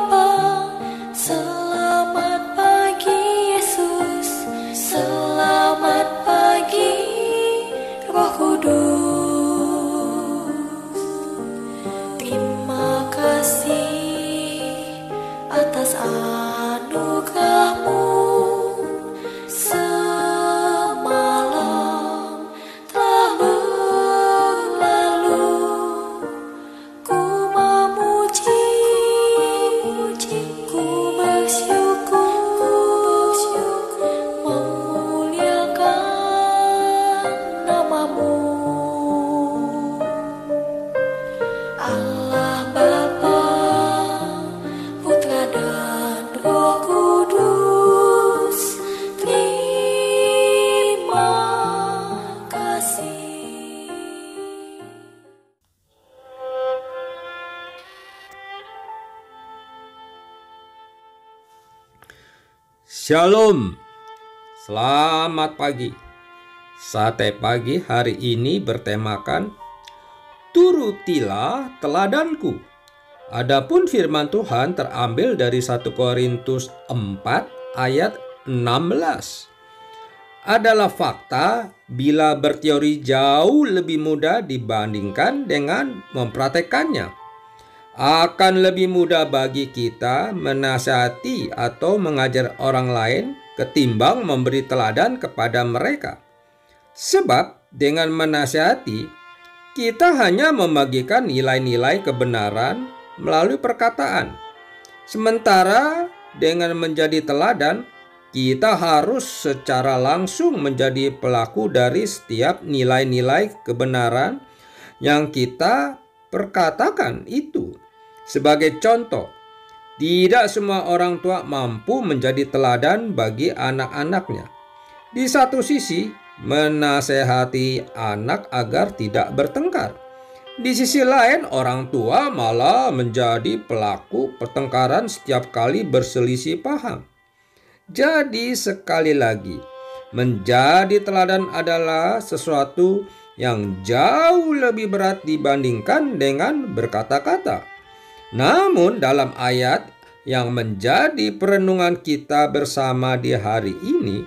above. Shalom, selamat pagi. Sate pagi hari ini bertemakan Turutilah teladanku. Adapun firman Tuhan terambil dari 1 Korintus 4 ayat 16. Adalah fakta bila berteori jauh lebih mudah dibandingkan dengan mempraktekannya akan lebih mudah bagi kita menasihati atau mengajar orang lain ketimbang memberi teladan kepada mereka. Sebab dengan menasihati, kita hanya membagikan nilai-nilai kebenaran melalui perkataan. Sementara dengan menjadi teladan, kita harus secara langsung menjadi pelaku dari setiap nilai-nilai kebenaran yang kita perkatakan itu. Sebagai contoh, tidak semua orang tua mampu menjadi teladan bagi anak-anaknya. Di satu sisi, menasehati anak agar tidak bertengkar. Di sisi lain, orang tua malah menjadi pelaku pertengkaran setiap kali berselisih paham. Jadi, sekali lagi, menjadi teladan adalah sesuatu yang jauh lebih berat dibandingkan dengan berkata-kata. Namun, dalam ayat yang menjadi perenungan kita bersama di hari ini,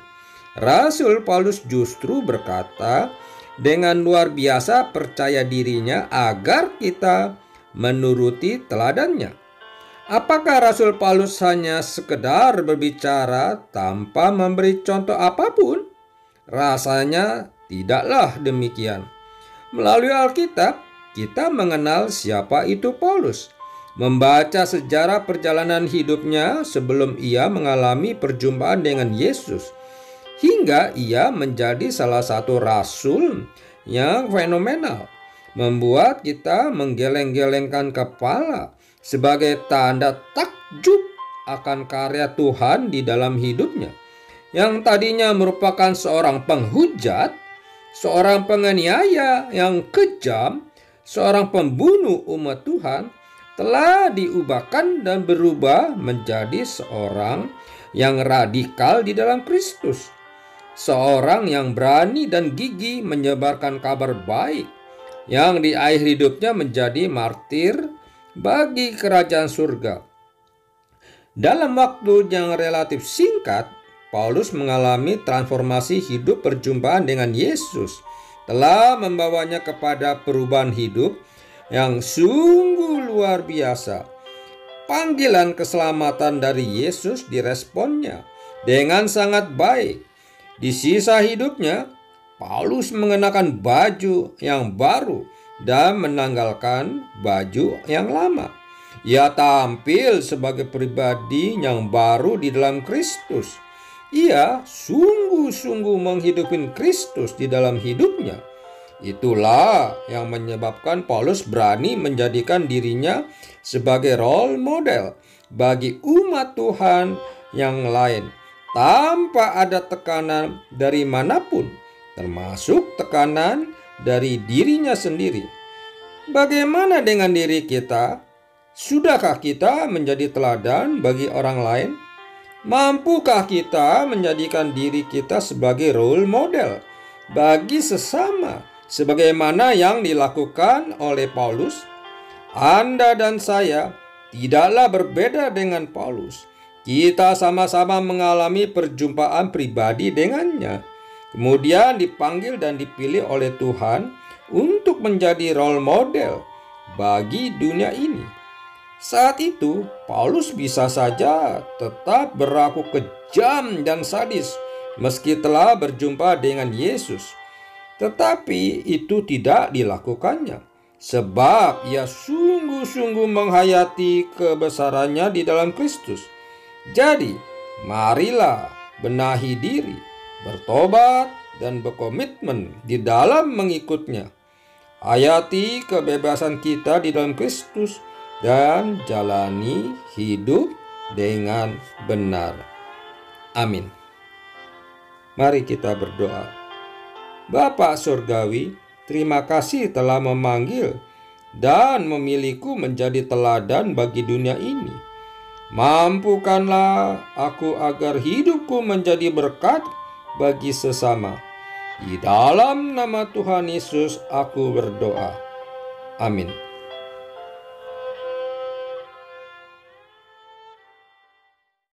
Rasul Paulus justru berkata dengan luar biasa percaya dirinya agar kita menuruti teladannya. Apakah Rasul Paulus hanya sekedar berbicara tanpa memberi contoh apa pun? Rasanya tidaklah demikian. Melalui Alkitab, kita mengenal siapa itu Paulus. Membaca sejarah perjalanan hidupnya sebelum ia mengalami perjumpaan dengan Yesus, hingga ia menjadi salah satu rasul yang fenomenal, membuat kita menggeleng-gelengkan kepala sebagai tanda takjub akan karya Tuhan di dalam hidupnya, yang tadinya merupakan seorang penghujat, seorang penganiaya yang kejam, seorang pembunuh umat Tuhan, telah diubahkan dan berubah menjadi seorang yang radikal di dalam Kristus. Seorang yang berani dan gigih menyebarkan kabar baik yang di akhir hidupnya menjadi martir bagi kerajaan surga. Dalam waktu yang relatif singkat, Paulus mengalami transformasi hidup perjumpaan dengan Yesus telah membawanya kepada perubahan hidup yang sungguh luar biasa. Panggilan keselamatan dari Yesus diresponnya dengan sangat baik. Di sisa hidupnya, Paulus mengenakan baju yang baru dan menanggalkan baju yang lama. Ia tampil sebagai pribadi yang baru di dalam Kristus. Ia sungguh-sungguh menghidupin Kristus di dalam hidupnya. Itulah yang menyebabkan Paulus berani menjadikan dirinya sebagai role model bagi umat Tuhan yang lain tanpa ada tekanan dari mana pun, termasuk tekanan dari dirinya sendiri. Bagaimana dengan diri kita? Sudahkah kita menjadi teladan bagi orang lain? Mampukah kita menjadikan diri kita sebagai role model bagi sesama sebagaimana yang dilakukan oleh Paulus? Anda dan saya tidaklah berbeda dengan Paulus. Kita sama-sama mengalami perjumpaan pribadi dengannya. Kemudian dipanggil dan dipilih oleh Tuhan untuk menjadi role model bagi dunia ini. Saat itu, Paulus bisa saja tetap berlaku kejam dan sadis meski telah berjumpa dengan Yesus. Tetapi itu tidak dilakukannya, sebab ia sungguh-sungguh menghayati kebesarannya di dalam Kristus. Jadi, marilah benahi diri, bertobat, dan berkomitmen di dalam mengikutnya. Hayati kebebasan kita di dalam Kristus dan jalani hidup dengan benar. Amin. Mari kita berdoa. Bapak Surgawi, terima kasih telah memanggil dan memilihku menjadi teladan bagi dunia ini. Mampukanlah aku agar hidupku menjadi berkat bagi sesama. Di dalam nama Tuhan Yesus aku berdoa. Amin.